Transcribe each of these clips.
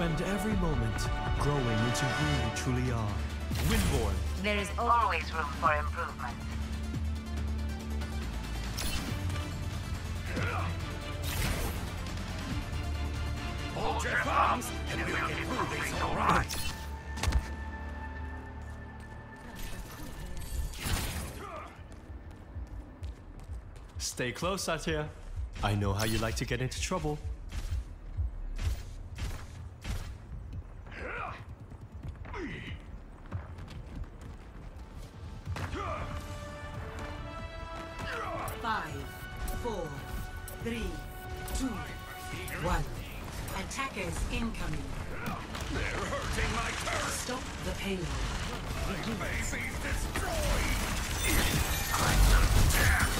spend every moment growing into who we truly are. Windborn. There is always room for improvement. Hold your thumbs, and we'll get through this all right. Stay close, Satya. I know how you like to get into trouble. Four, three, two, one. Attackers incoming. They're hurting my turret. Stop the payload. Babies destroyed. Don't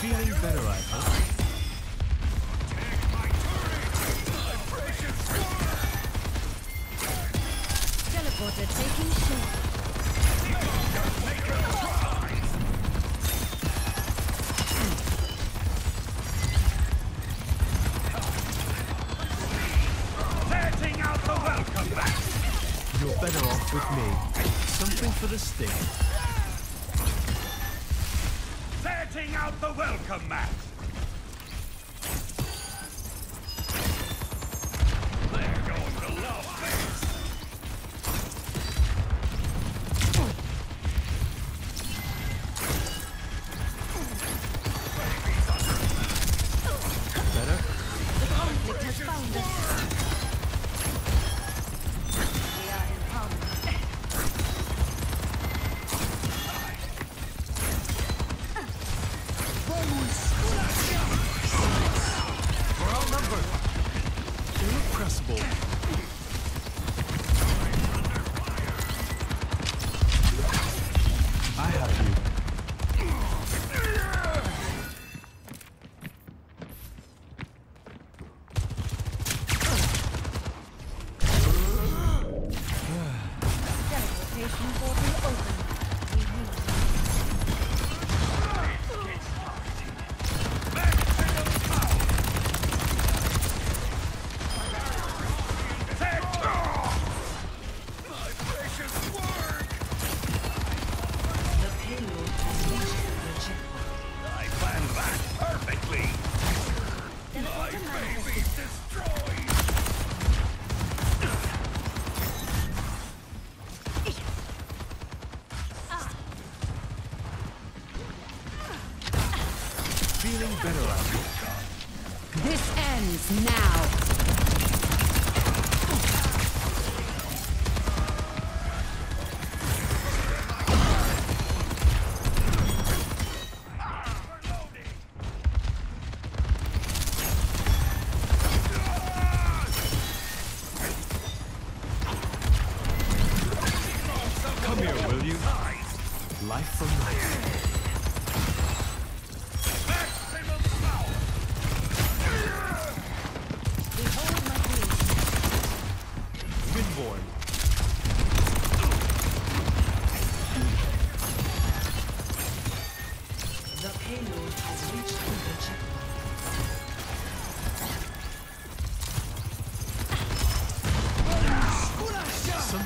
Feeling better, I hope. Teleporter taking shape. Setting out the welcome map. You're better off with me. Something for the stick. The welcome mat. Feeling better, I hope. This ends now.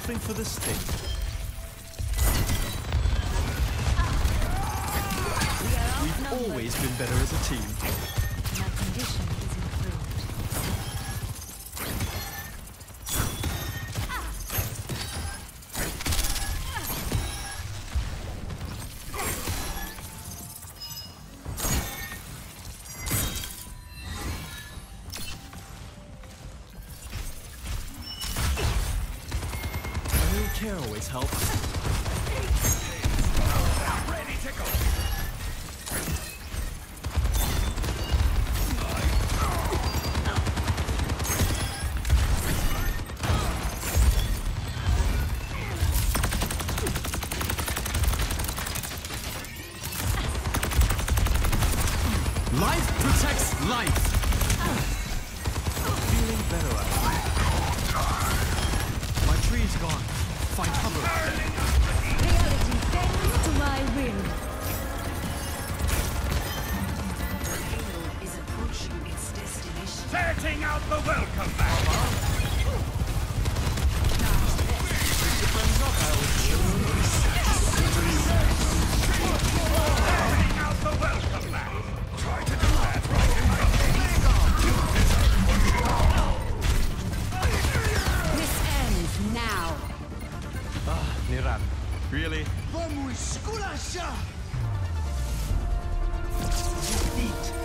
Something for the state. We've always been better as a team. Care always helps. Life protects life. Feeling better, actually. My tree's gone. Find cover. Reality bends to my will. The is approaching its destination. Setting out the welcome mat! Niran, really? Vamos! Defeat!